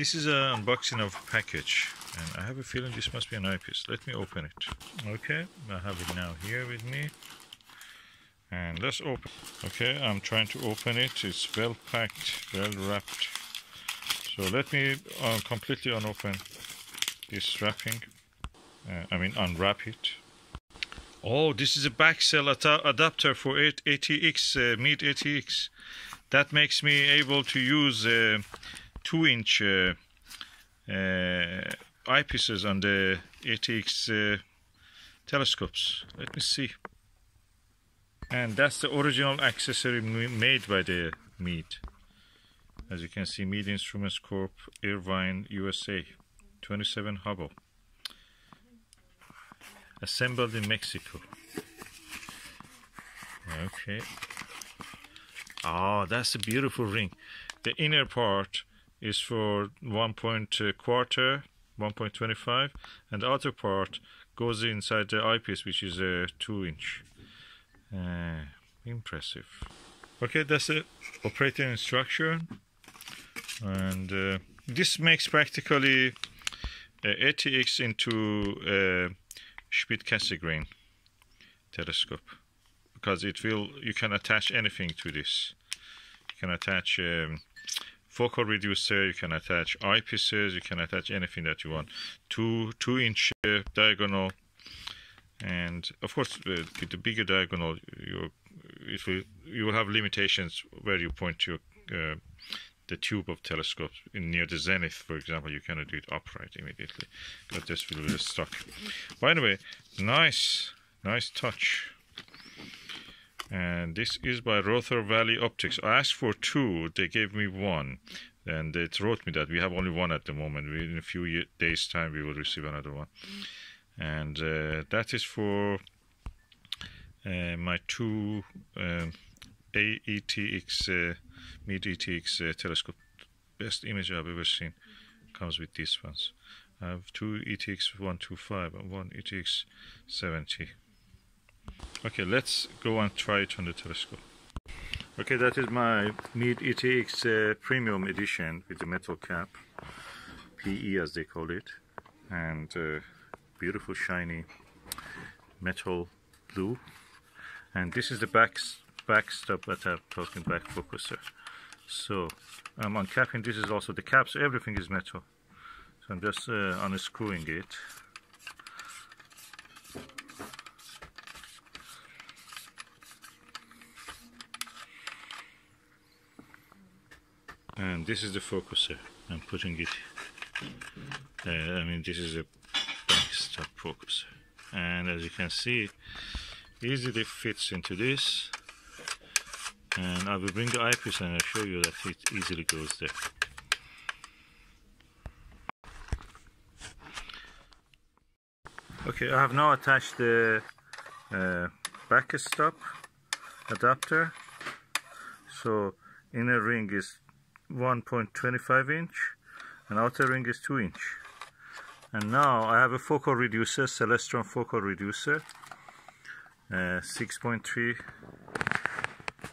This is an unboxing of package and I have a feeling this must be an eyepiece. Let me open it. Okay, I have it now here with me. And let's open. Okay, I'm trying to open it. It's well packed, well wrapped. So let me uh, completely unopen this wrapping. Uh, I mean unwrap it. Oh, this is a back cell adapter for ETX, uh, Meade ETX. That makes me able to use uh, 2 inch uh, uh, eyepieces on the ETX uh, telescopes. Let me see. And that's the original accessory made by the Meade. As you can see, Meade Instruments Corp, Irvine, USA, 27 Hubble. Assembled in Mexico. Okay. Ah, oh, that's a beautiful ring. The inner part is for 1 point uh, quarter, 1.25, and the other part goes inside the eyepiece, which is a 2 inch. Uh, impressive. Okay, that's the operating instruction, and uh, this makes practically uh, ETX into a Schmidt-Cassegrain telescope because it will you can attach anything to this. You can attach um, focal reducer, you can attach eyepieces, you can attach anything that you want. Two two inch diagonal, and of course uh, with the bigger diagonal, you it will you will have limitations where you point your uh, the tube of telescope in near the zenith, for example, you cannot do it upright immediately but this will be stuck. By the way, nice, nice touch and this is by Rother Valley Optics. I asked for two, they gave me one, and they wrote me that we have only one at the moment. in a few days' time, we will receive another one, and uh, that is for uh, my two um, AETX uh, Meade ETX uh, telescope. Best image I've ever seen comes with these ones. I have two ETX 125 and one ETX 70. Okay, let's go and try it on the telescope. Okay, that is my Meade ETX uh, Premium Edition with the metal cap, PE as they call it, and uh, beautiful shiny metal blue. And this is the back backstop that I'm talking back focuser. So I'm uncapping. This is also the caps. Everything is metal. So I'm just uh, unscrewing it. And this is the focuser. I'm putting it uh, I mean this is a backstop focuser. And as you can see easily fits into this. And I will bring the eyepiece and I'll show you that it easily goes there. Okay I have now attached the uh, backstop adapter. So inner ring is 1.25 inch and outer ring is 2 inch. And now I have a focal reducer Celestron focal reducer. Uh, 6.3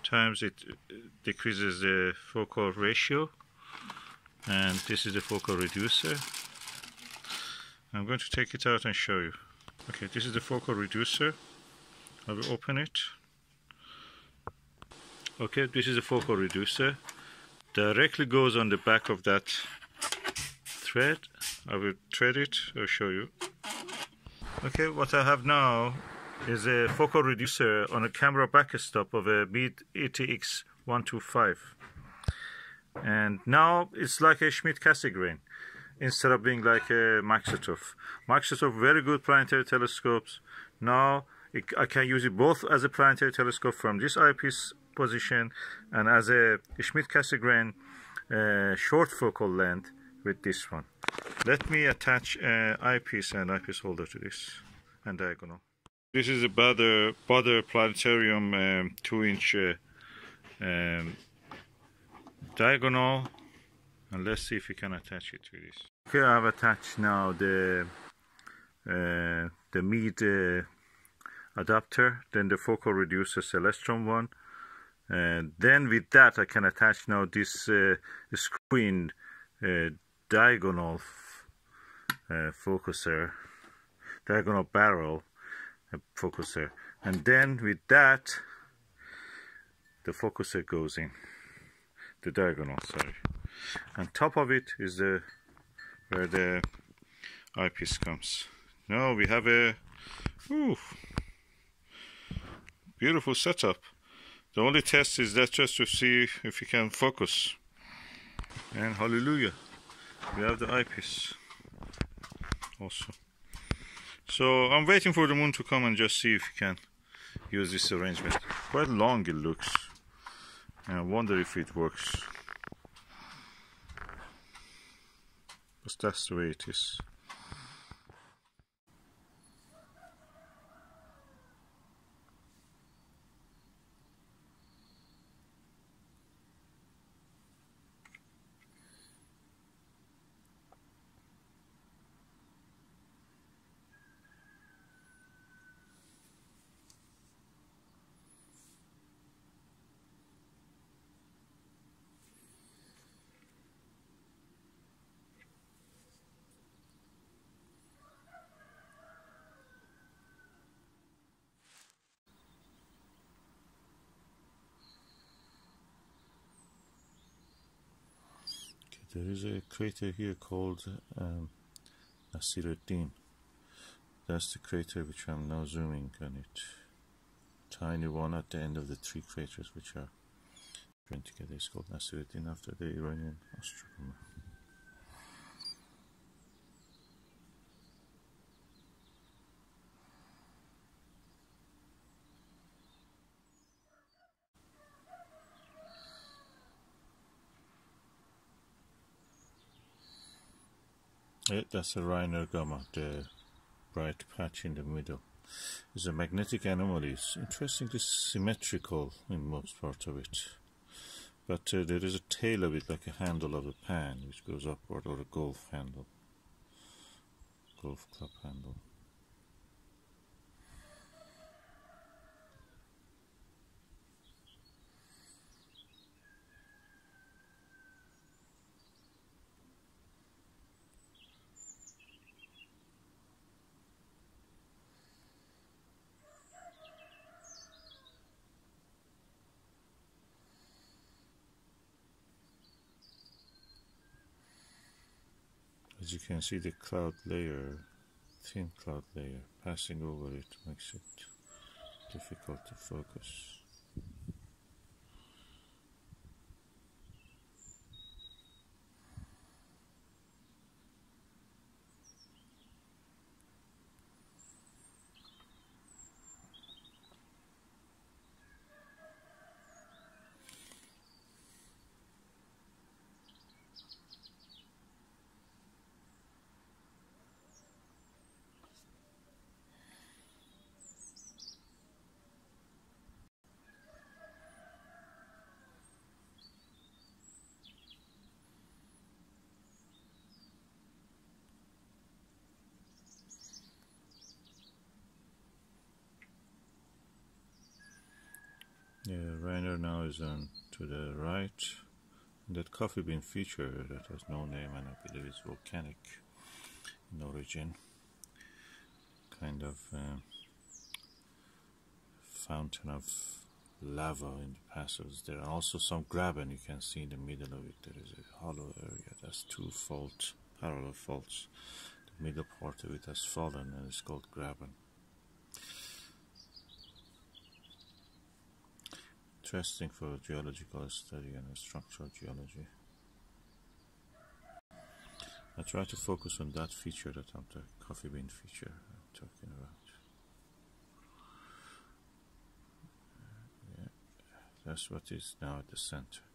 times it decreases the focal ratio. And this is the focal reducer. I'm going to take it out and show you. Okay this is the focal reducer. I will open it. Okay this is the focal reducer directly goes on the back of that thread. I will thread it, I'll show you. Okay, what I have now is a focal reducer on a camera backstop of a Meade ETX 125. And now it's like a Schmidt-Cassegrain instead of being like a Maksutov. Maksutov, very good planetary telescopes. Now it, I can use it both as a planetary telescope from this eyepiece position and as a Schmidt-Cassegrain uh, short focal length with this one. Let me attach an eyepiece and eyepiece holder to this and diagonal. This is a Baader, Baader Planetarium um, 2 inch uh, um, diagonal and let's see if we can attach it to this. Okay, I have attached now the uh, the Meade uh, adapter, then the focal reducer Celestron one, and then with that I can attach now this uh, screen uh, diagonal uh, focuser, diagonal barrel uh, focuser. And then with that, the focuser goes in, the diagonal, sorry. On top of it is the where the eyepiece comes. Now we have a whew, beautiful setup. The only test is that just to see if you can focus. And hallelujah, we have the eyepiece also. So I'm waiting for the moon to come and just see if you can use this arrangement. Quite long it looks. And I wonder if it works. But that's the way it is. There is a crater here called um, Nasireddin. That's the crater which I'm now zooming on it. Tiny one at the end of the three craters which are joined together. It's called Nasireddin after the Iranian astronomer. That's a Reiner Gamma, the bright patch in the middle. It's a magnetic anomaly. It's interestingly symmetrical in most parts of it. But uh, there is a tail of it like a handle of a pan which goes upward, or a golf handle. Golf club handle. As you can see the cloud layer, thin cloud layer passing over it makes it difficult to focus. Yeah, Reiner now is on to the right. That coffee bean feature that has no name and I believe it's volcanic in origin. Kind of uh, fountain of lava in the passes There are also some graben you can see in the middle of it. There is a hollow area. That's two faults, parallel faults. The middle part of it has fallen and it's called graben. Interesting for a geological study and structural geology. I try to focus on that feature that I'm the coffee bean feature I'm talking about. Yeah, that's what is now at the center.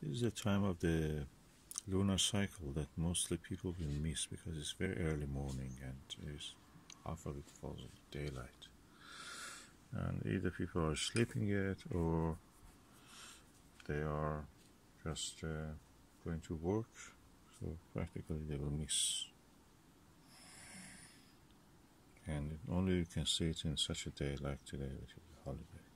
This is the time of the lunar cycle that mostly people will miss because it's very early morning and it's half of it falls daylight. And either people are sleeping yet or they are just uh, going to work, so practically they will miss. And only you can see it in such a day like today, which is a holiday.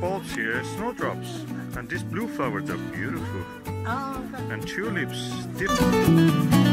Bulbs here, snowdrops. And these blue flowers are beautiful. Oh, And tulips.